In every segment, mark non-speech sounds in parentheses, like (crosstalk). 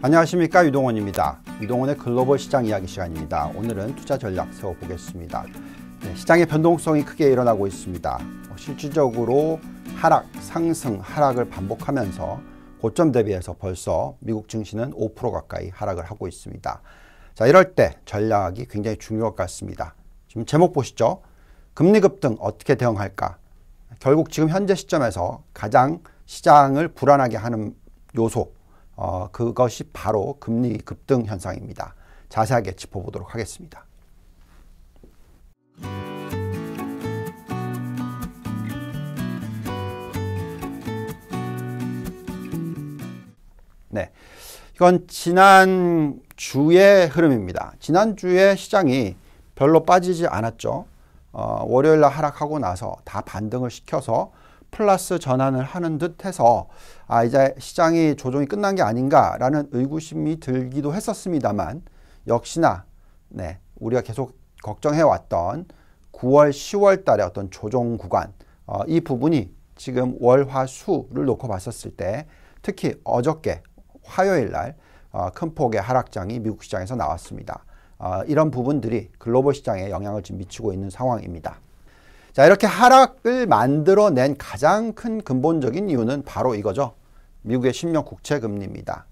안녕하십니까 유동원입니다. 유동원의 글로벌 시장 이야기 시간입니다. 오늘은 투자 전략 세워보겠습니다. 네, 시장의 변동성이 크게 일어나고 있습니다. 실질적으로 하락, 상승, 하락을 반복하면서 고점 대비해서 벌써 미국 증시는 5% 가까이 하락을 하고 있습니다. 자, 이럴 때 전략이 굉장히 중요할 것 같습니다. 지금 제목 보시죠. 금리 급등 어떻게 대응할까? 결국 지금 현재 시점에서 가장 시장을 불안하게 하는 요소 어, 그것이 바로 금리 급등 현상입니다. 자세하게 짚어보도록 하겠습니다. 네. 이건 지난 주의 흐름입니다. 지난 주에 시장이 별로 빠지지 않았죠. 어, 월요일 날 하락하고 나서 다 반등을 시켜서 플러스 전환을 하는 듯 해서 아, 이제 시장이 조정이 끝난 게 아닌가라는 의구심이 들기도 했었습니다만 역시나 네, 우리가 계속 걱정해 왔던 9월, 10월 달의 어떤 조정 구간 어, 이 부분이 지금 월, 화, 수를 놓고 봤었을 때 특히 어저께 화요일 날 어, 큰 폭의 하락장이 미국 시장에서 나왔습니다. 어, 이런 부분들이 글로벌 시장에 영향을 지금 미치고 있는 상황입니다. 자, 이렇게 하락을 만들어낸 가장 큰 근본적인 이유는 바로 이거죠. 미국의 10년 국채 금리입니다.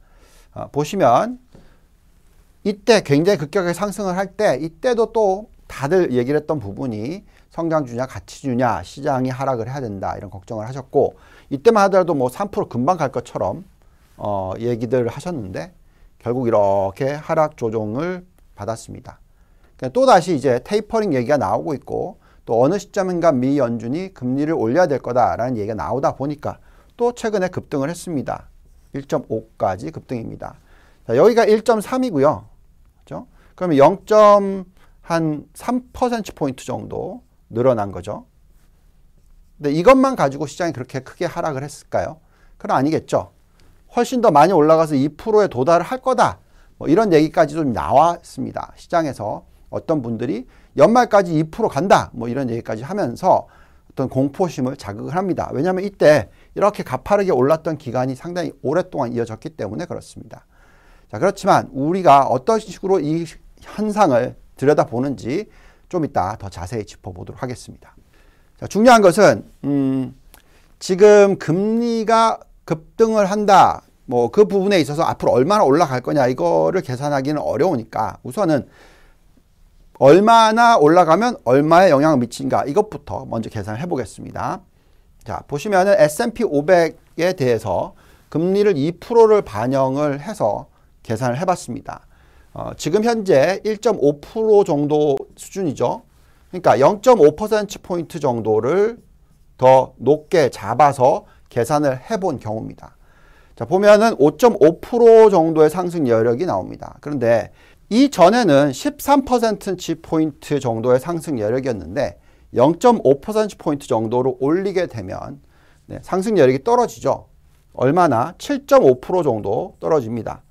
어, 보시면 이때 굉장히 급격하게 상승을 할 때 이때도 또 다들 얘기를 했던 부분이 성장주냐 가치주냐 시장이 하락을 해야 된다 이런 걱정을 하셨고 이때만 하더라도 뭐 3% 금방 갈 것처럼 어, 얘기들 하셨는데 결국 이렇게 하락 조정을 받았습니다. 그러니까 또 다시 이제 테이퍼링 얘기가 나오고 있고 또 어느 시점인가 미 연준이 금리를 올려야 될 거다라는 얘기가 나오다 보니까 또 최근에 급등을 했습니다. 1.5까지 급등입니다. 자, 여기가 1.3이고요. 그죠? 그러면 0.3%포인트 정도 늘어난 거죠. 근데 이것만 가지고 시장이 그렇게 크게 하락을 했을까요? 그건 아니겠죠. 훨씬 더 많이 올라가서 2%에 도달을 할 거다. 뭐 이런 얘기까지도 나왔습니다. 시장에서 어떤 분들이 연말까지 2% 간다. 뭐 이런 얘기까지 하면서 어떤 공포심을 자극을 합니다. 왜냐하면 이때 이렇게 가파르게 올랐던 기간이 상당히 오랫동안 이어졌기 때문에 그렇습니다. 자, 그렇지만 우리가 어떤 식으로 이 현상을 들여다보는지 좀 이따 더 자세히 짚어보도록 하겠습니다. 자, 중요한 것은, 음, 지금 금리가 급등을 한다. 뭐 그 부분에 있어서 앞으로 얼마나 올라갈 거냐 이거를 계산하기는 어려우니까 우선은 얼마나 올라가면 얼마의 영향을 미친가 이것부터 먼저 계산을 해보겠습니다. 자 보시면은 S&P 500에 대해서 금리를 2%를 반영을 해서 계산을 해봤습니다. 어, 지금 현재 1.5% 정도 수준이죠. 그러니까 0.5%포인트 정도를 더 높게 잡아서 계산을 해본 경우입니다. 자, 보면은 5.5% 정도의 상승 여력이 나옵니다. 그런데 이전에는 13%포인트 정도의 상승 여력이었는데 0.5%포인트 정도로 올리게 되면 네, 상승 여력이 떨어지죠. 얼마나? 7.5% 정도 떨어집니다.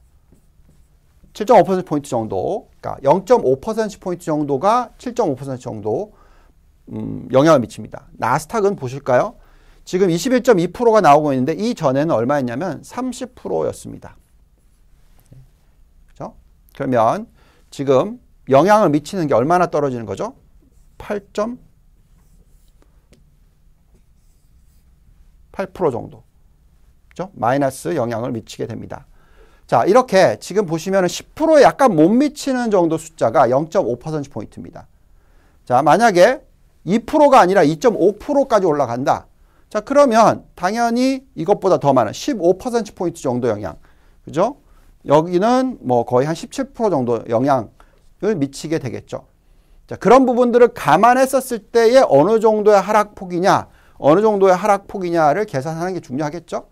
7.5%포인트 정도, 그러니까 0.5%포인트 정도가 7.5% 정도 음, 영향을 미칩니다. 나스닥은 보실까요? 지금 21.2%가 나오고 있는데 이 전에는 얼마였냐면 30%였습니다. 그러면 지금 영향을 미치는 게 얼마나 떨어지는 거죠? 8.8% 정도. 그죠? 마이너스 영향을 미치게 됩니다. 자, 이렇게 지금 보시면 10%에 약간 못 미치는 정도 숫자가 0.5%포인트입니다. 자, 만약에 2%가 아니라 2.5%까지 올라간다. 자, 그러면 당연히 이것보다 더 많은 15%포인트 정도 영향. 그죠? 여기는 뭐 거의 한 17% 정도 영향을 미치게 되겠죠. 자, 그런 부분들을 감안했었을 때에 어느 정도의 하락폭이냐, 어느 정도의 하락폭이냐를 계산하는 게 중요하겠죠.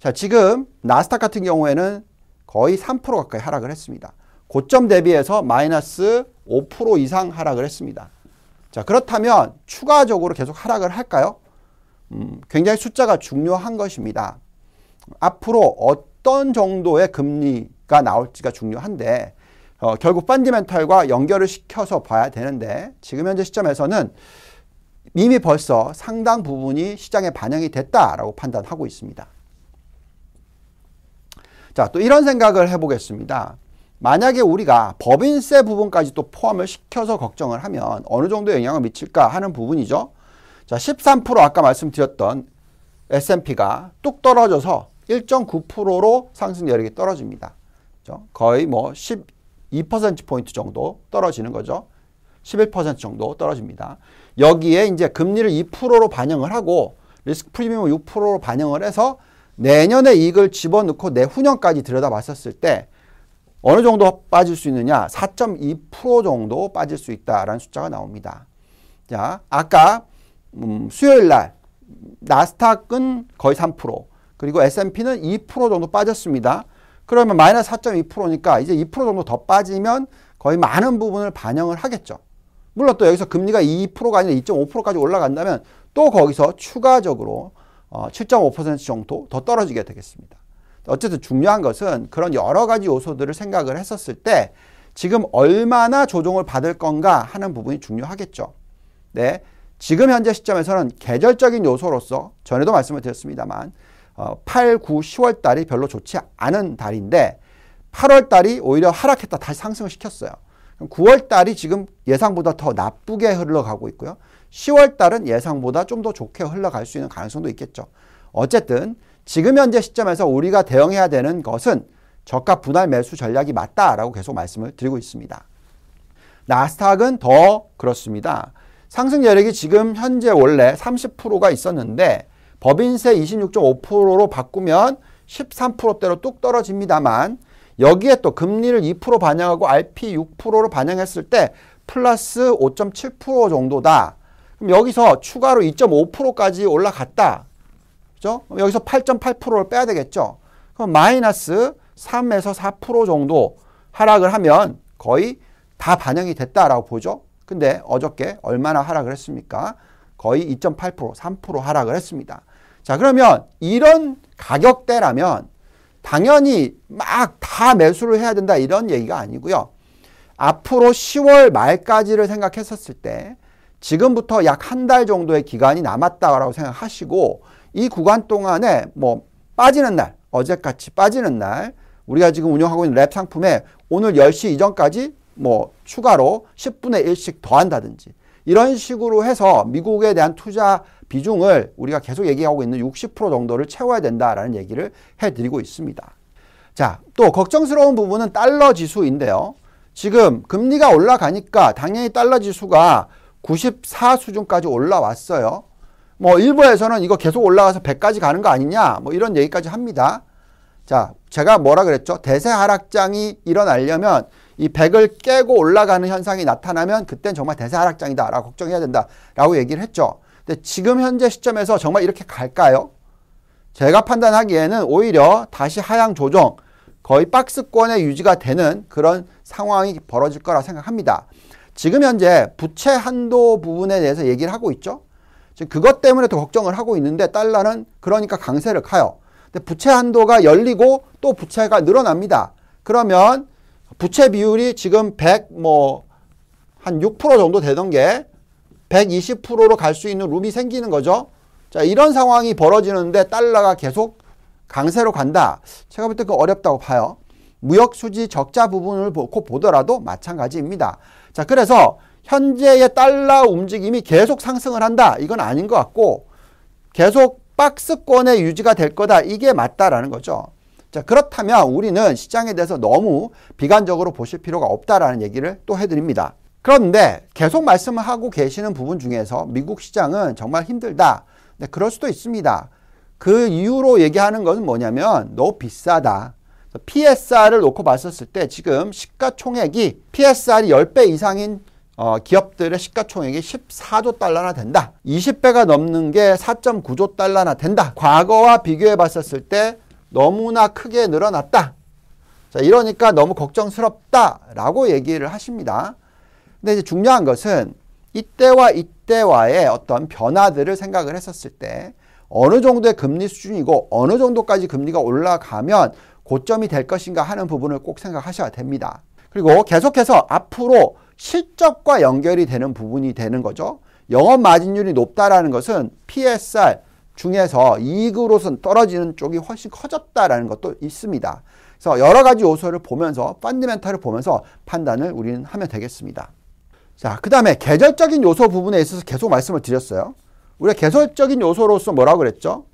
자, 지금 나스닥 같은 경우에는 거의 3% 가까이 하락을 했습니다. 고점 대비해서 마이너스 5% 이상 하락을 했습니다. 자, 그렇다면 추가적으로 계속 하락을 할까요? 음, 굉장히 숫자가 중요한 것입니다. 앞으로 어떤 정도의 금리 가 나올지가 중요한데 어, 결국 펀디멘탈과 연결을 시켜서 봐야 되는데 지금 현재 시점에서는 이미 벌써 상당 부분이 시장에 반영이 됐다라고 판단하고 있습니다. 자, 또 이런 생각을 해보겠습니다. 만약에 우리가 법인세 부분까지 또 포함을 시켜서 걱정을 하면 어느 정도 영향을 미칠까 하는 부분이죠. 자, 13% 아까 말씀드렸던 S&P가 뚝 떨어져서 1.9%로 상승 여력이 떨어집니다. 거의 뭐 12%포인트 정도 떨어지는 거죠. 11% 정도 떨어집니다. 여기에 이제 금리를 2%로 반영을 하고 리스크 프리미엄 6%로 반영을 해서 내년의 이익을 집어넣고 내후년까지 들여다봤었을 때 어느 정도 빠질 수 있느냐? 4.2% 정도 빠질 수 있다라는 숫자가 나옵니다. 자, 아까 음, 수요일 날 나스닥은 거의 3% 그리고 S&P는 2% 정도 빠졌습니다. 그러면 마이너스 4.2%니까 이제 2% 정도 더 빠지면 거의 많은 부분을 반영을 하겠죠. 물론 또 여기서 금리가 2%가 아니라 2.5%까지 올라간다면 또 거기서 추가적으로 어, 7.5% 정도 더 떨어지게 되겠습니다. 어쨌든 중요한 것은 그런 여러 가지 요소들을 생각을 했었을 때 지금 얼마나 조정을 받을 건가 하는 부분이 중요하겠죠. 네. 지금 현재 시점에서는 계절적인 요소로서 전에도 말씀을 드렸습니다만 어, 8, 9, 10월 달이 별로 좋지 않은 달인데 8월 달이 오히려 하락했다 다시 상승을 시켰어요. 9월 달이 지금 예상보다 더 나쁘게 흘러가고 있고요. 10월 달은 예상보다 좀 더 좋게 흘러갈 수 있는 가능성도 있겠죠. 어쨌든 지금 현재 시점에서 우리가 대응해야 되는 것은 저가 분할 매수 전략이 맞다라고 계속 말씀을 드리고 있습니다. 나스닥은 더 그렇습니다. 상승 여력이 지금 현재 원래 30%가 있었는데 법인세 26.5%로 바꾸면 13%대로 뚝 떨어집니다만 여기에 또 금리를 2% 반영하고 RP 6%로 반영했을 때 플러스 5.7% 정도다. 그럼 여기서 추가로 2.5%까지 올라갔다. 그죠? 여기서 8.8%를 빼야 되겠죠. 그럼 마이너스 3에서 4% 정도 하락을 하면 거의 다 반영이 됐다라고 보죠. 근데 어저께 얼마나 하락을 했습니까? 거의 2.8%, 3% 하락을 했습니다. 자, 그러면 이런 가격대라면 당연히 막 다 매수를 해야 된다 이런 얘기가 아니고요. 앞으로 10월 말까지를 생각했었을 때 지금부터 약 한 달 정도의 기간이 남았다라고 생각하시고 이 구간 동안에 뭐 빠지는 날, 어제같이 빠지는 날 우리가 지금 운영하고 있는 랩 상품에 오늘 10시 이전까지 뭐 추가로 10분의 1씩 더 한다든지 이런 식으로 해서 미국에 대한 투자 비중을 우리가 계속 얘기하고 있는 60% 정도를 채워야 된다라는 얘기를 해드리고 있습니다. 자, 또 걱정스러운 부분은 달러 지수인데요. 지금 금리가 올라가니까 당연히 달러 지수가 94 수준까지 올라왔어요. 뭐 일부에서는 이거 계속 올라가서 100까지 가는 거 아니냐 뭐 이런 얘기까지 합니다. 자, 제가 뭐라 그랬죠? 대세 하락장이 일어나려면 이 100을 깨고 올라가는 현상이 나타나면 그땐 정말 대세 하락장이다 라고 걱정해야 된다 라고 얘기를 했죠. 근데 지금 현재 시점에서 정말 이렇게 갈까요? 제가 판단하기에는 오히려 다시 하향 조정 거의 박스권에 유지가 되는 그런 상황이 벌어질 거라 생각합니다. 지금 현재 부채 한도 부분에 대해서 얘기를 하고 있죠. 지금 그것 때문에 또 걱정을 하고 있는데 달러는 그러니까 강세를 가요. 근데 부채 한도가 열리고 또 부채가 늘어납니다. 그러면 부채 비율이 지금 100 뭐 한 6% 정도 되던 게 120%로 갈 수 있는 룸이 생기는 거죠. 자, 이런 상황이 벌어지는데 달러가 계속 강세로 간다. 제가 볼 때 그 어렵다고 봐요. 무역 수지 적자 부분을 보고 보더라도 마찬가지입니다. 자, 그래서 현재의 달러 움직임이 계속 상승을 한다. 이건 아닌 것 같고 계속 박스권에 유지가 될 거다. 이게 맞다라는 거죠. 자, 그렇다면 우리는 시장에 대해서 너무 비관적으로 보실 필요가 없다라는 얘기를 또 해드립니다. 그런데 계속 말씀을 하고 계시는 부분 중에서 미국 시장은 정말 힘들다. 네, 그럴 수도 있습니다. 그 이유로 얘기하는 것은 뭐냐면 너무 비싸다. PSR을 놓고 봤었을 때 지금 시가총액이 PSR이 10배 이상인 어, 기업들의 시가총액이 14조 달러나 된다. 20배가 넘는 게 4.9조 달러나 된다. 과거와 비교해 봤었을 때 너무나 크게 늘어났다. 자, 이러니까 너무 걱정스럽다라고 얘기를 하십니다. 근데 이제 중요한 것은 이때와 이때와의 어떤 변화들을 생각을 했었을 때 어느 정도의 금리 수준이고 어느 정도까지 금리가 올라가면 고점이 될 것인가 하는 부분을 꼭 생각하셔야 됩니다. 그리고 계속해서 앞으로 실적과 연결이 되는 부분이 되는 거죠. 영업 마진율이 높다라는 것은 PSR 중에서 이익으로선 떨어지는 쪽이 훨씬 커졌다라는 것도 있습니다. 그래서 여러 가지 요소를 보면서 펀디멘탈을 보면서 판단을 우리는 하면 되겠습니다. 자, 그 다음에 계절적인 요소 부분에 있어서 계속 말씀을 드렸어요. 우리가 계절적인 요소로서 뭐라고 그랬죠?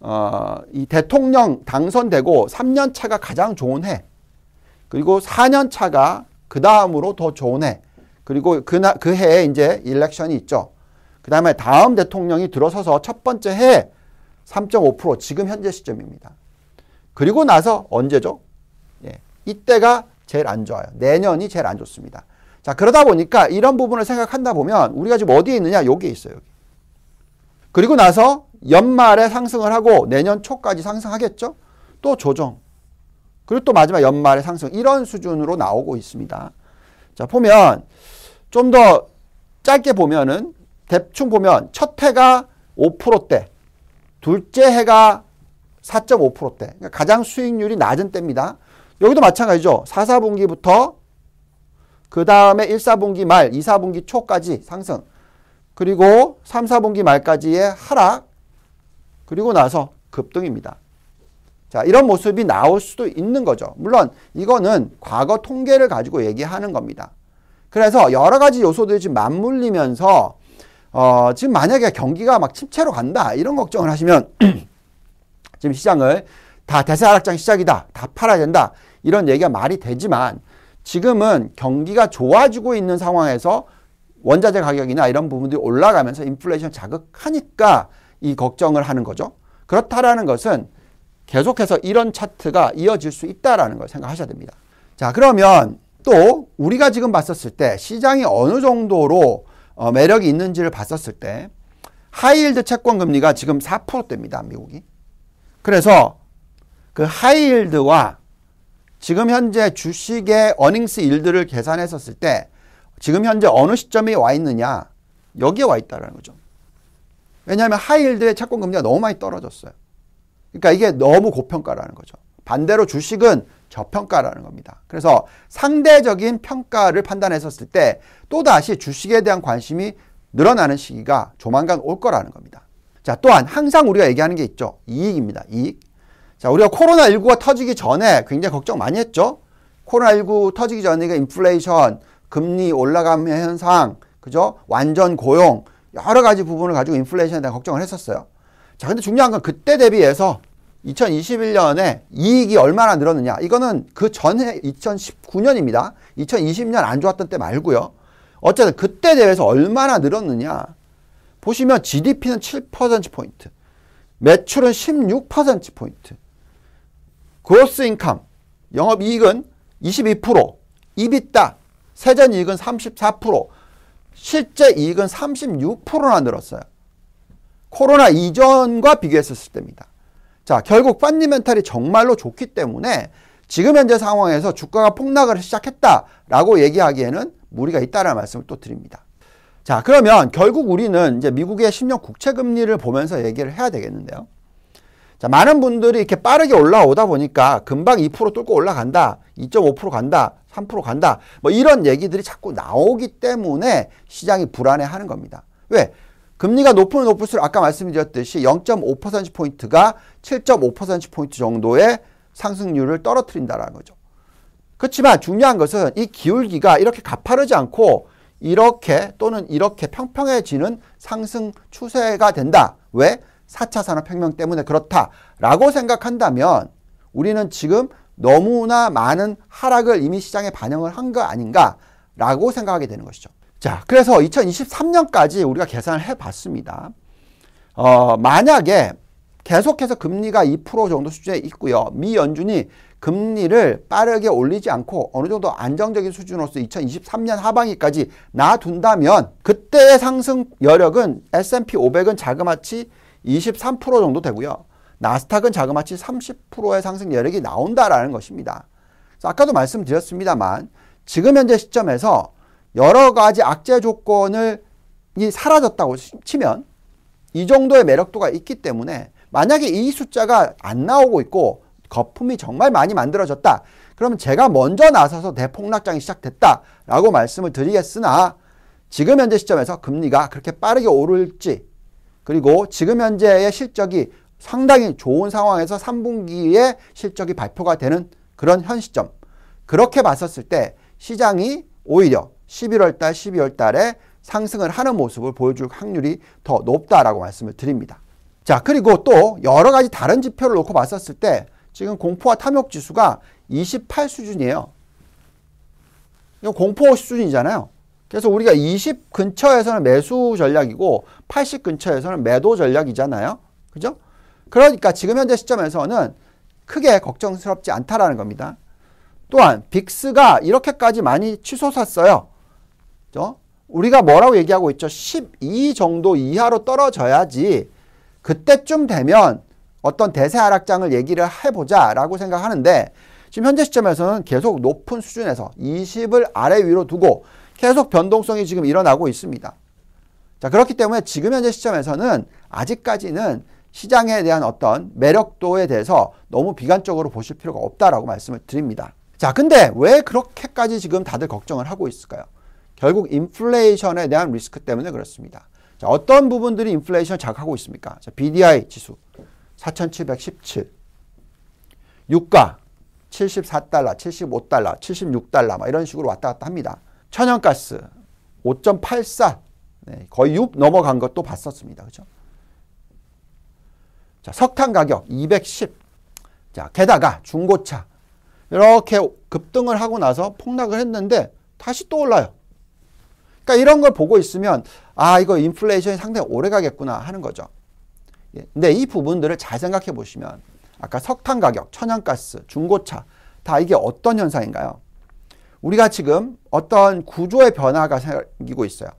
어, 이 대통령 당선되고 3년 차가 가장 좋은 해. 그리고 4년 차가 그 다음으로 더 좋은 해. 그리고 그, 나, 그 해에 이제 일렉션이 있죠. 그 다음에 다음 대통령이 들어서서 첫 번째 해 3.5% 지금 현재 시점입니다. 그리고 나서 언제죠? 예, 이때가 제일 안 좋아요. 내년이 제일 안 좋습니다. 자, 그러다 보니까 이런 부분을 생각한다 보면 우리가 지금 어디에 있느냐? 여기에 있어요. 그리고 나서 연말에 상승을 하고 내년 초까지 상승하겠죠? 또 조정. 그리고 또 마지막 연말에 상승. 이런 수준으로 나오고 있습니다. 자, 보면 좀 더 짧게 보면은 대충 보면 첫 해가 5%대, 둘째 해가 4.5%대. 그러니까 가장 수익률이 낮은 때입니다. 여기도 마찬가지죠. 4, 4분기부터 그 다음에 1, 4분기 말, 2, 4분기 초까지 상승. 그리고 3, 4분기 말까지의 하락. 그리고 나서 급등입니다. 자, 이런 모습이 나올 수도 있는 거죠. 물론 이거는 과거 통계를 가지고 얘기하는 겁니다. 그래서 여러 가지 요소들이 지금 맞물리면서 어, 지금 만약에 경기가 막 침체로 간다 이런 걱정을 하시면 (clears throat) 지금 시장을 다 대세 하락장 시작이다. 다 팔아야 된다. 이런 얘기가 말이 되지만 지금은 경기가 좋아지고 있는 상황에서 원자재 가격이나 이런 부분들이 올라가면서 인플레이션 자극하니까 이 걱정을 하는 거죠. 그렇다라는 것은 계속해서 이런 차트가 이어질 수 있다라는 걸 생각하셔야 됩니다. 자, 그러면 또 우리가 지금 봤었을 때 시장이 어느 정도로 어, 매력이 있는지를 봤었을 때 high yield 채권 금리가 지금 4%대입니다. 미국이. 그래서 그 high yield와 지금 현재 주식의 earnings yield를 계산했었을 때 지금 현재 어느 시점에 와 있느냐 여기에 와 있다는 거죠. 왜냐하면 high yield의 채권 금리가 너무 많이 떨어졌어요. 그러니까 이게 너무 고평가라는 거죠. 반대로 주식은 저평가라는 겁니다. 그래서 상대적인 평가를 판단했었을 때 또다시 주식에 대한 관심이 늘어나는 시기가 조만간 올 거라는 겁니다. 자, 또한 항상 우리가 얘기하는 게 있죠. 이익입니다. 이익. 자, 우리가 코로나19가 터지기 전에 굉장히 걱정 많이 했죠. 코로나19 터지기 전에 인플레이션, 금리 올라가는 현상, 그죠? 완전 고용, 여러 가지 부분을 가지고 인플레이션에 대한 걱정을 했었어요. 자, 근데 중요한 건 그때 대비해서 2021년에 이익이 얼마나 늘었느냐. 이거는 그 전에 2019년입니다. 2020년 안 좋았던 때 말고요. 어쨌든 그때 대비해서 얼마나 늘었느냐. 보시면 GDP는 7%포인트, 매출은 16%포인트, 그로스 인컴, 영업이익은 22%, 이비다, 세전이익은 34%, 실제 이익은 36%나 늘었어요. 코로나 이전과 비교했었을 때입니다. 자, 결국 펀디멘탈이 정말로 좋기 때문에 지금 현재 상황에서 주가가 폭락을 시작했다라고 얘기하기에는 무리가 있다는 말씀을 또 드립니다. 자, 그러면 결국 우리는 이제 미국의 10년 국채 금리를 보면서 얘기를 해야 되겠는데요. 자, 많은 분들이 이렇게 빠르게 올라오다 보니까 금방 2% 뚫고 올라간다. 2.5% 간다. 3% 간다. 뭐 이런 얘기들이 자꾸 나오기 때문에 시장이 불안해 하는 겁니다. 왜? 금리가 높으면 높을수록 아까 말씀드렸듯이 0.5%포인트가 7.5%포인트 정도의 상승률을 떨어뜨린다는 거죠. 그렇지만 중요한 것은 이 기울기가 이렇게 가파르지 않고 이렇게 또는 이렇게 평평해지는 상승 추세가 된다. 왜? 4차 산업혁명 때문에 그렇다라고 생각한다면 우리는 지금 너무나 많은 하락을 이미 시장에 반영을 한 거 아닌가라고 생각하게 되는 것이죠. 자, 그래서 2023년까지 우리가 계산을 해 봤습니다. 어, 만약에 계속해서 금리가 2% 정도 수준에 있고요. 미 연준이 금리를 빠르게 올리지 않고 어느 정도 안정적인 수준으로서 2023년 하반기까지 놔둔다면 그때의 상승 여력은 S&P 500은 자그마치 23% 정도 되고요. 나스닥은 자그마치 30%의 상승 여력이 나온다라는 것입니다. 아까도 말씀드렸습니다만 지금 현재 시점에서 여러 가지 악재 조건을 이 사라졌다고 치면 이 정도의 매력도가 있기 때문에 만약에 이 숫자가 안 나오고 있고 거품이 정말 많이 만들어졌다. 그러면 제가 먼저 나서서 대폭락장이 시작됐다라고 말씀을 드리겠으나 지금 현재 시점에서 금리가 그렇게 빠르게 오를지 그리고 지금 현재의 실적이 상당히 좋은 상황에서 3분기에 실적이 발표가 되는 그런 현 시점. 그렇게 봤었을 때 시장이 오히려 11월 달, 12월 달에 상승을 하는 모습을 보여줄 확률이 더 높다라고 말씀을 드립니다. 자, 그리고 또 여러 가지 다른 지표를 놓고 봤었을 때 지금 공포와 탐욕 지수가 28 수준이에요. 이거 공포 수준이잖아요. 그래서 우리가 20 근처에서는 매수 전략이고 80 근처에서는 매도 전략이잖아요. 그죠? 그러니까 지금 현재 시점에서는 크게 걱정스럽지 않다라는 겁니다. 또한 빅스가 이렇게까지 많이 치솟았어요. 그죠? 우리가 뭐라고 얘기하고 있죠? 12 정도 이하로 떨어져야지 그때쯤 되면 어떤 대세 하락장을 얘기를 해보자 라고 생각하는데 지금 현재 시점에서는 계속 높은 수준에서 20을 아래 위로 두고 계속 변동성이 지금 일어나고 있습니다. 자, 그렇기 때문에 지금 현재 시점에서는 아직까지는 시장에 대한 어떤 매력도에 대해서 너무 비관적으로 보실 필요가 없다라고 말씀을 드립니다. 자, 근데 왜 그렇게까지 지금 다들 걱정을 하고 있을까요? 결국 인플레이션에 대한 리스크 때문에 그렇습니다. 자, 어떤 부분들이 인플레이션을 자극하고 있습니까? 자, BDI 지수 4,717. 유가 74달러, 75달러, 76달러 막 이런 식으로 왔다 갔다 합니다. 천연가스 5.84 네, 거의 6 넘어간 것도 봤었습니다. 그죠? 자, 석탄 가격 210. 자, 게다가 중고차 이렇게 급등을 하고 나서 폭락을 했는데 다시 또 올라요. 그러니까 이런 걸 보고 있으면 아, 이거 인플레이션이 상당히 오래 가겠구나 하는 거죠. 예, 근데 이 부분들을 잘 생각해 보시면 아까 석탄 가격, 천연가스, 중고차 다 이게 어떤 현상인가요? 우리가 지금 어떤 구조의 변화가 생기고 있어요.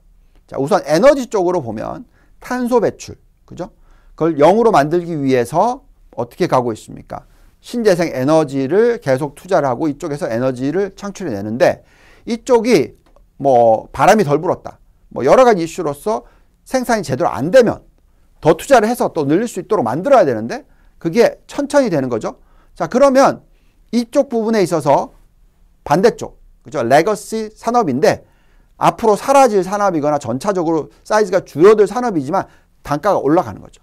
자, 우선 에너지 쪽으로 보면 탄소 배출, 그죠? 그걸 0으로 만들기 위해서 어떻게 가고 있습니까? 신재생 에너지를 계속 투자를 하고 이쪽에서 에너지를 창출해 내는데 이쪽이 뭐 바람이 덜 불었다. 뭐 여러 가지 이슈로서 생산이 제대로 안 되면 더 투자를 해서 또 늘릴 수 있도록 만들어야 되는데 그게 천천히 되는 거죠. 자, 그러면 이쪽 부분에 있어서 반대쪽, 그죠? legacy 산업인데 앞으로 사라질 산업이거나 점차적으로 사이즈가 줄어들 산업이지만 단가가 올라가는 거죠.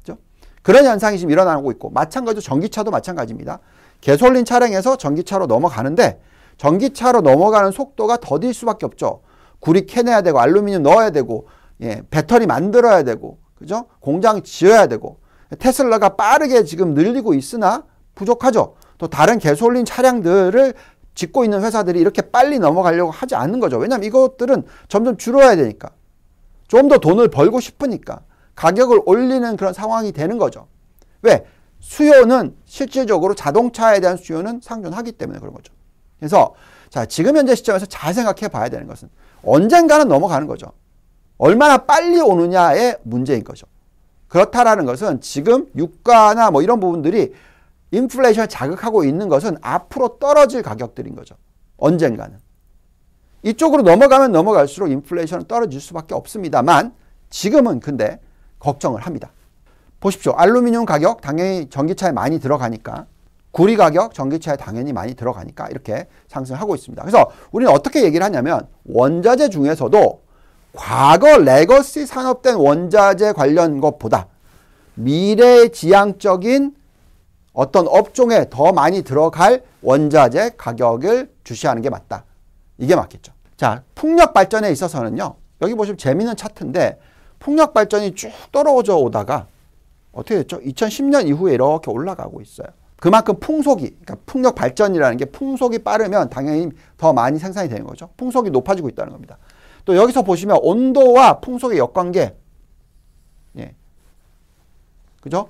그죠? 그런 현상이 지금 일어나고 있고 마찬가지로 전기차도 마찬가지입니다. 개솔린 차량에서 전기차로 넘어가는데 전기차로 넘어가는 속도가 더딜 수밖에 없죠. 구리 캐내야 되고 알루미늄 넣어야 되고 예, 배터리 만들어야 되고 그죠? 공장 지어야 되고 테슬라가 빠르게 지금 늘리고 있으나 부족하죠. 또 다른 개솔린 차량들을 짓고 있는 회사들이 이렇게 빨리 넘어가려고 하지 않는 거죠. 왜냐하면 이것들은 점점 줄어야 되니까. 좀 더 돈을 벌고 싶으니까. 가격을 올리는 그런 상황이 되는 거죠. 왜? 수요는 실질적으로 자동차에 대한 수요는 상존하기 때문에 그런 거죠. 그래서 자 지금 현재 시점에서 잘 생각해 봐야 되는 것은 언젠가는 넘어가는 거죠. 얼마나 빨리 오느냐의 문제인 거죠. 그렇다라는 것은 지금 유가나 뭐 이런 부분들이 인플레이션을 자극하고 있는 것은 앞으로 떨어질 가격들인 거죠. 언젠가는. 이쪽으로 넘어가면 넘어갈수록 인플레이션은 떨어질 수밖에 없습니다만 지금은 근데 걱정을 합니다. 보십시오. 알루미늄 가격 당연히 전기차에 많이 들어가니까 구리 가격 전기차에 당연히 많이 들어가니까 이렇게 상승하고 있습니다. 그래서 우리는 어떻게 얘기를 하냐면 원자재 중에서도 과거 legacy 산업된 원자재 관련 것보다 미래 지향적인 어떤 업종에 더 많이 들어갈 원자재 가격을 주시하는 게 맞다. 이게 맞겠죠. 자, 풍력 발전에 있어서는요. 여기 보시면 재미있는 차트인데 풍력 발전이 쭉 떨어져 오다가 어떻게 됐죠? 2010년 이후에 이렇게 올라가고 있어요. 그만큼 풍속이, 그러니까 풍력 발전이라는 게 풍속이 빠르면 당연히 더 많이 생산이 되는 거죠. 풍속이 높아지고 있다는 겁니다. 또 여기서 보시면 온도와 풍속의 역관계. 예. 그죠?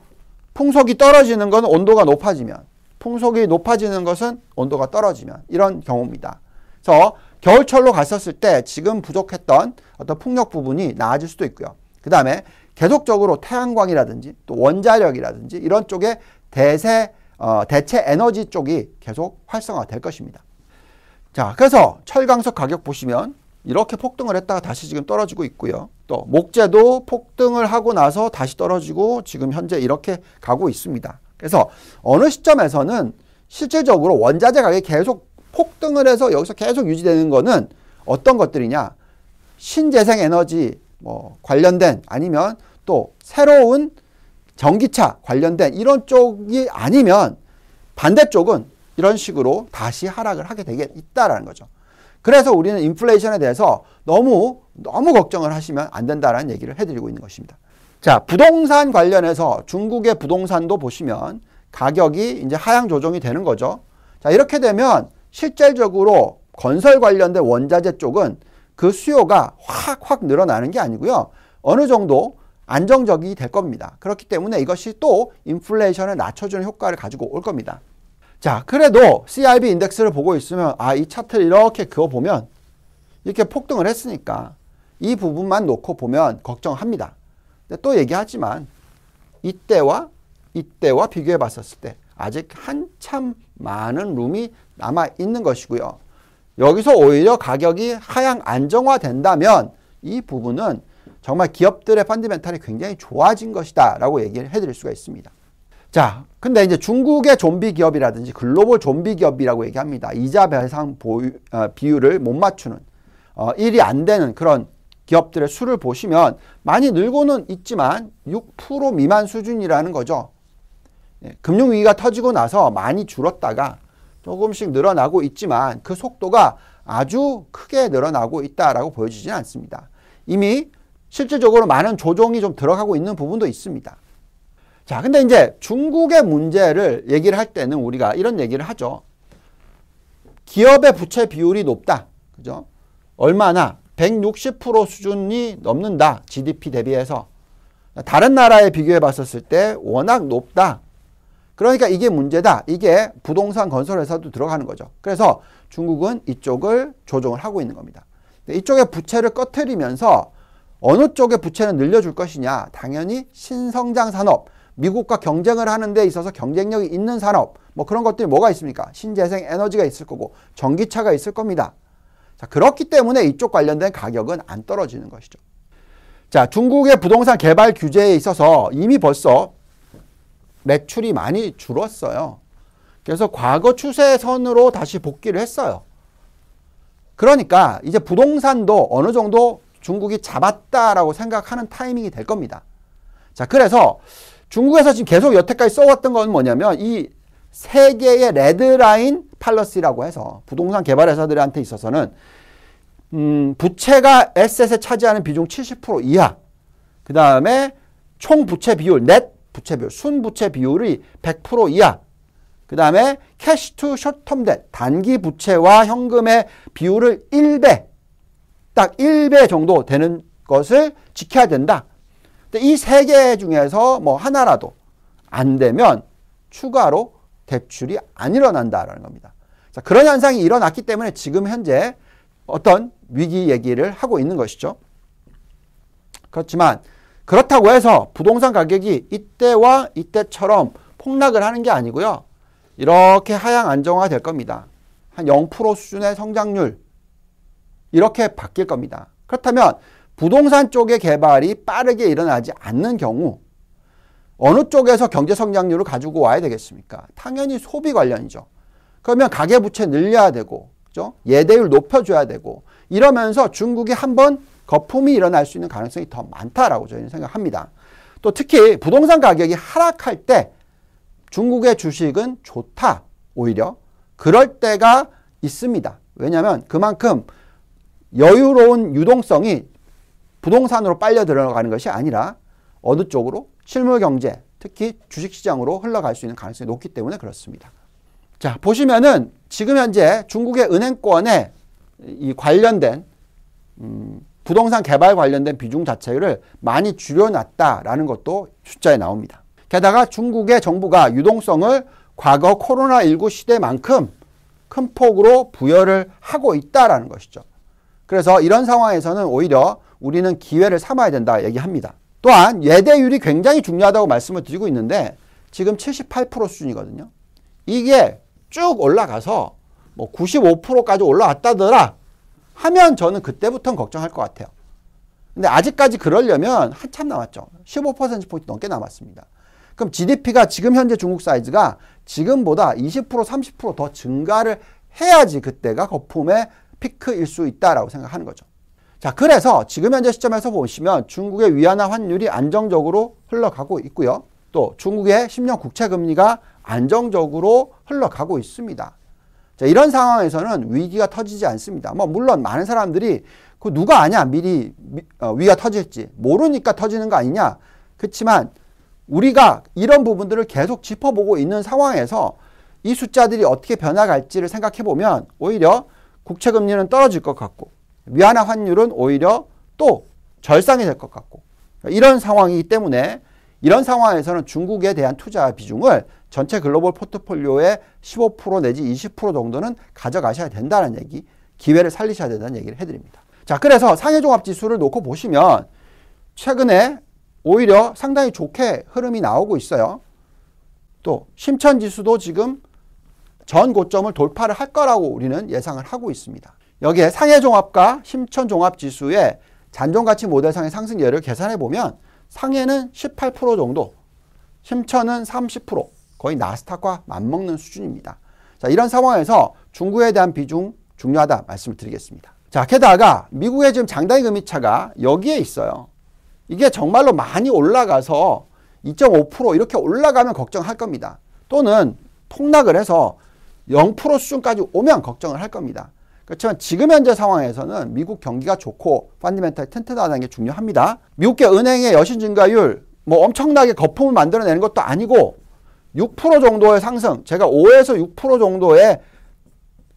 풍속이 떨어지는 것은 온도가 높아지면, 풍속이 높아지는 것은 온도가 떨어지면 이런 경우입니다. 그래서 겨울철로 갔었을 때 지금 부족했던 어떤 풍력 부분이 나아질 수도 있고요. 그 다음에 계속적으로 태양광이라든지 또 원자력이라든지 이런 쪽에 대세 어, 대체 에너지 쪽이 계속 활성화될 것입니다. 자, 그래서 철강석 가격 보시면 이렇게 폭등을 했다가 다시 지금 떨어지고 있고요. 또 목재도 폭등을 하고 나서 다시 떨어지고 지금 현재 이렇게 가고 있습니다. 그래서 어느 시점에서는 실질적으로 원자재 가격이 계속 폭등을 해서 여기서 계속 유지되는 거는 어떤 것들이냐? 신재생 에너지 뭐 관련된 아니면 또 새로운 전기차 관련된 이런 쪽이 아니면 반대쪽은 이런 식으로 다시 하락을 하게 되겠다라는 거죠. 그래서 우리는 인플레이션에 대해서 너무 너무 걱정을 하시면 안 된다라는 얘기를 해드리고 있는 것입니다. 자, 부동산 관련해서 중국의 부동산도 보시면 가격이 이제 하향 조정이 되는 거죠. 자, 이렇게 되면 실질적으로 건설 관련된 원자재 쪽은 그 수요가 확 확 늘어나는 게 아니고요. 어느 정도 안정적이 될 겁니다. 그렇기 때문에 이것이 또 인플레이션을 낮춰주는 효과를 가지고 올 겁니다. 자, 그래도 CIB 인덱스를 보고 있으면 아, 이 차트를 이렇게 그어 보면 이렇게 폭등을 했으니까 이 부분만 놓고 보면 걱정합니다. 근데 또 얘기하지만 이때와 이때와 비교해 봤었을 때 아직 한참 많은 룸이 남아 있는 것이고요. 여기서 오히려 가격이 하향 안정화된다면 이 부분은 정말 기업들의 펀디멘탈이 굉장히 좋아진 것이다 라고 얘기를 해드릴 수가 있습니다. 자, 근데 이제 중국의 좀비 기업이라든지 글로벌 좀비 기업이라고 얘기합니다. 이자 배상 보유, 어, 비율을 못 맞추는 어, 일이 안 되는 그런 기업들의 수를 보시면 많이 늘고는 있지만 6% 미만 수준이라는 거죠. 예, 금융위기가 터지고 나서 많이 줄었다가 조금씩 늘어나고 있지만 그 속도가 아주 크게 늘어나고 있다라고 보여지지는 않습니다. 이미 실질적으로 많은 조정이 좀 들어가고 있는 부분도 있습니다. 자, 근데 이제 중국의 문제를 얘기를 할 때는 우리가 이런 얘기를 하죠. 기업의 부채 비율이 높다. 그죠? 얼마나 160% 수준이 넘는다. GDP 대비해서. 다른 나라에 비교해 봤었을 때 워낙 높다. 그러니까 이게 문제다. 이게 부동산 건설회사도 들어가는 거죠. 그래서 중국은 이쪽을 조정을 하고 있는 겁니다. 이쪽에 부채를 꺼트리면서 어느 쪽에 부채는 늘려줄 것이냐? 당연히 신성장 산업, 미국과 경쟁을 하는 데 있어서 경쟁력이 있는 산업, 뭐 그런 것들이 뭐가 있습니까? 신재생 에너지가 있을 거고 전기차가 있을 겁니다. 자, 그렇기 때문에 이쪽 관련된 가격은 안 떨어지는 것이죠. 자, 중국의 부동산 개발 규제에 있어서 이미 벌써 매출이 많이 줄었어요. 그래서 과거 추세선으로 다시 복귀를 했어요. 그러니까 이제 부동산도 어느 정도 중국이 잡았다라고 생각하는 타이밍이 될 겁니다. 자, 그래서 중국에서 지금 계속 여태까지 써왔던 건 뭐냐면 이 세 개의 red line policy라고 해서 부동산 개발 회사들한테 있어서는 음, 부채가 에셋에 차지하는 비중 70% 이하 그 다음에 총 부채 비율, net 부채 비율, 순 부채 비율이 100% 이하 그 다음에 cash to short-term debt 단기 부채와 현금의 비율을 1배 딱 1배 정도 되는 것을 지켜야 된다. 이 세 개 중에서 뭐 하나라도 안 되면 추가로 대출이 안 일어난다라는 겁니다. 자, 그런 현상이 일어났기 때문에 지금 현재 어떤 위기 얘기를 하고 있는 것이죠. 그렇지만 그렇다고 해서 부동산 가격이 이때와 이때처럼 폭락을 하는 게 아니고요. 이렇게 하향 안정화 될 겁니다. 한 0% 수준의 성장률 이렇게 바뀔 겁니다. 그렇다면 부동산 쪽의 개발이 빠르게 일어나지 않는 경우 어느 쪽에서 경제 성장률을 가지고 와야 되겠습니까? 당연히 소비 관련이죠. 그러면 가계 부채 늘려야 되고 그죠? 예대율 높여줘야 되고 이러면서 중국이 한번 거품이 일어날 수 있는 가능성이 더 많다라고 저희는 생각합니다. 또 특히 부동산 가격이 하락할 때 중국의 주식은 좋다 오히려 그럴 때가 있습니다. 왜냐하면 그만큼 여유로운 유동성이 부동산으로 빨려 들어가는 것이 아니라 어느 쪽으로 실물 경제, 특히 주식시장으로 흘러갈 수 있는 가능성이 높기 때문에 그렇습니다. 자, 보시면은 지금 현재 중국의 은행권에 이 관련된 음, 부동산 개발 관련된 비중 자체를 많이 줄여놨다라는 것도 숫자에 나옵니다. 게다가 중국의 정부가 유동성을 과거 코로나19 시대만큼 큰 폭으로 부여를 하고 있다라는 것이죠. 그래서 이런 상황에서는 오히려 우리는 기회를 삼아야 된다 얘기합니다. 또한 예대율이 굉장히 중요하다고 말씀을 드리고 있는데 지금 78% 수준이거든요. 이게 쭉 올라가서 뭐 95%까지 올라왔다더라 하면 저는 그때부터는 걱정할 것 같아요. 근데 아직까지 그러려면 한참 남았죠. 15%포인트 넘게 남았습니다. 그럼 GDP가 지금 현재 중국 사이즈가 지금보다 20% 30%더 증가를 해야지 그때가 거품의 피크일 수 있다라고 생각하는 거죠. 자, 그래서 지금 현재 시점에서 보시면 중국의 위안화 환율이 안정적으로 흘러가고 있고요. 또 중국의 10년 국채 금리가 안정적으로 흘러가고 있습니다. 자, 이런 상황에서는 위기가 터지지 않습니다. 뭐 물론 많은 사람들이 그 누가 아냐 미리 어, 위가 터질지 모르니까 터지는 거 아니냐. 그렇지만 우리가 이런 부분들을 계속 짚어보고 있는 상황에서 이 숫자들이 어떻게 변화갈지를 생각해 보면 오히려 국채 금리는 떨어질 것 같고 위안화 환율은 오히려 또 절상이 될 것 같고 이런 상황이기 때문에 이런 상황에서는 중국에 대한 투자 비중을 전체 글로벌 포트폴리오의 15% 내지 20% 정도는 가져가셔야 된다는 얘기, 기회를 살리셔야 된다는 얘기를 해드립니다. 자, 그래서 상해종합지수를 놓고 보시면 최근에 오히려 상당히 좋게 흐름이 나오고 있어요. 또 심천지수도 지금 전 고점을 돌파를 할 거라고 우리는 예상을 하고 있습니다. 여기에 상해 종합과 심천 종합 지수의 잔존 가치 모델상의 상승률을 계산해 보면 상해는 18% 정도, 심천은 30%, 거의 나스닥과 맞먹는 수준입니다. 자, 이런 상황에서 중국에 대한 비중 중요하다 말씀을 드리겠습니다. 자, 게다가 미국의 지금 장단기 금리차가 여기에 있어요. 이게 정말로 많이 올라가서 2.5% 이렇게 올라가면 걱정할 겁니다. 또는 폭락을 해서 0% 수준까지 오면 걱정을 할 겁니다. 그렇지만 지금 현재 상황에서는 미국 경기가 좋고 펀디멘탈이 튼튼하다는 게 중요합니다. 미국계 은행의 여신 증가율 뭐 엄청나게 거품을 만들어내는 것도 아니고 6% 정도의 상승, 제가 5에서 6% 정도의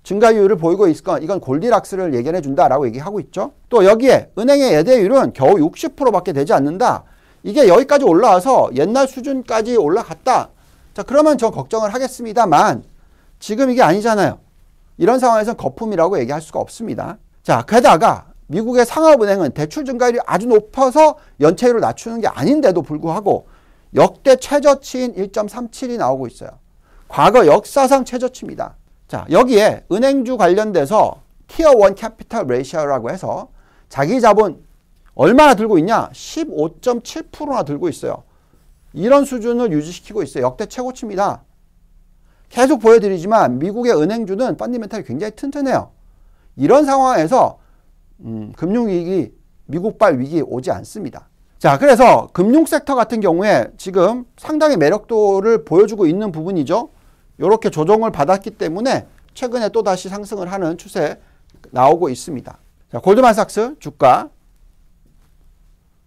증가율을 보이고 있을 건 이건 골디락스를 예견해 준다라고 얘기하고 있죠. 또 여기에 은행의 예대율은 겨우 60%밖에 되지 않는다. 이게 여기까지 올라와서 옛날 수준까지 올라갔다. 자, 그러면 저 걱정을 하겠습니다만 지금 이게 아니잖아요. 이런 상황에서 거품이라고 얘기할 수가 없습니다. 자, 게다가 미국의 상업은행은 대출 증가율이 아주 높아서 연체율을 낮추는 게 아닌데도 불구하고 역대 최저치인 1.37이 나오고 있어요. 과거 역사상 최저치입니다. 자, 여기에 은행주 관련돼서 Tier 1 capital ratio라고 해서 자기 자본 얼마나 들고 있냐? 15.7%나 들고 있어요. 이런 수준을 유지시키고 있어요. 역대 최고치입니다. 계속 보여드리지만 미국의 은행주는 fundamental이 굉장히 튼튼해요. 이런 상황에서 음, 금융위기, 미국발 위기 오지 않습니다. 자, 그래서 금융 섹터 같은 경우에 지금 상당히 매력도를 보여주고 있는 부분이죠. 이렇게 조정을 받았기 때문에 최근에 또다시 상승을 하는 추세 나오고 있습니다. 자, 골드만삭스 주가,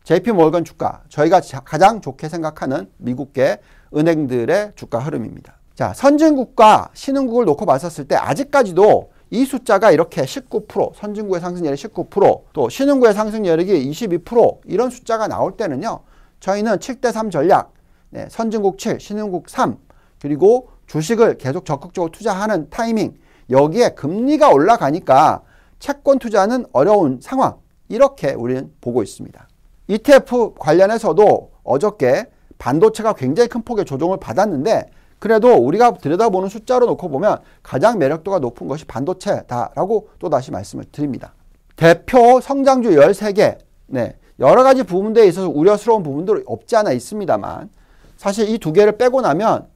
JP 몰건 주가, 저희가 가장 좋게 생각하는 미국계 은행들의 주가 흐름입니다. 자, 선진국과 신흥국을 놓고 봤었을 때 아직까지도 이 숫자가 이렇게 19%, 선진국의 상승률이 19%, 또 신흥국의 상승률이 22% 이런 숫자가 나올 때는요. 저희는 7대3 전략, 네, 선진국 7, 신흥국 3, 그리고 주식을 계속 적극적으로 투자하는 타이밍 여기에 금리가 올라가니까 채권 투자는 어려운 상황 이렇게 우리는 보고 있습니다. ETF 관련해서도 어저께 반도체가 굉장히 큰 폭의 조정을 받았는데 그래도 우리가 들여다보는 숫자로 놓고 보면 가장 매력도가 높은 것이 반도체다라고 또 다시 말씀을 드립니다. 대표 성장주 13개 네, 여러 가지 부분들에 있어서 우려스러운 부분들이 없지 않아 있습니다만 사실 이 두 개를 빼고 나면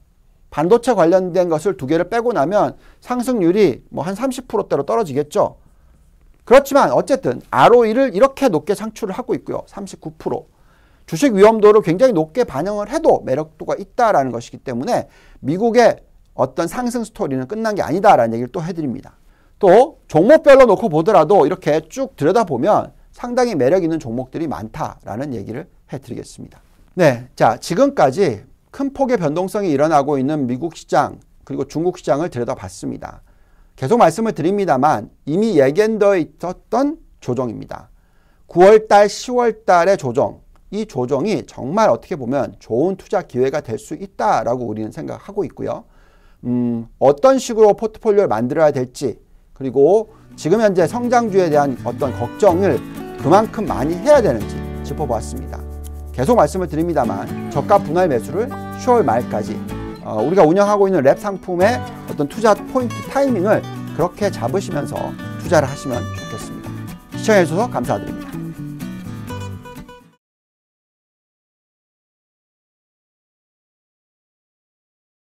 반도체 관련된 것을 두 개를 빼고 나면 상승률이 뭐 한 30%대로 떨어지겠죠. 그렇지만 어쨌든 ROE를 이렇게 높게 창출을 하고 있고요. 39%. 주식 위험도를 굉장히 높게 반영을 해도 매력도가 있다라는 것이기 때문에 미국의 어떤 상승 스토리는 끝난 게 아니다라는 얘기를 또 해드립니다. 또 종목별로 놓고 보더라도 이렇게 쭉 들여다보면 상당히 매력 있는 종목들이 많다라는 얘기를 해드리겠습니다. 네, 자 지금까지 큰 폭의 변동성이 일어나고 있는 미국 시장 그리고 중국 시장을 들여다봤습니다. 계속 말씀을 드립니다만 이미 예견되어 있었던 조정입니다. 9월달, 10월달의 조정, 이 조정이 정말 어떻게 보면 좋은 투자 기회가 될 수 있다라고 우리는 생각하고 있고요. 음, 어떤 식으로 포트폴리오를 만들어야 될지 그리고 지금 현재 성장주에 대한 어떤 걱정을 그만큼 많이 해야 되는지 짚어보았습니다. 계속 말씀을 드립니다만 저가 분할 매수를 10월 말까지 어, 우리가 운영하고 있는 랩 상품의 어떤 투자 포인트 타이밍을 그렇게 잡으시면서 투자를 하시면 좋겠습니다. 시청해 주셔서 감사드립니다.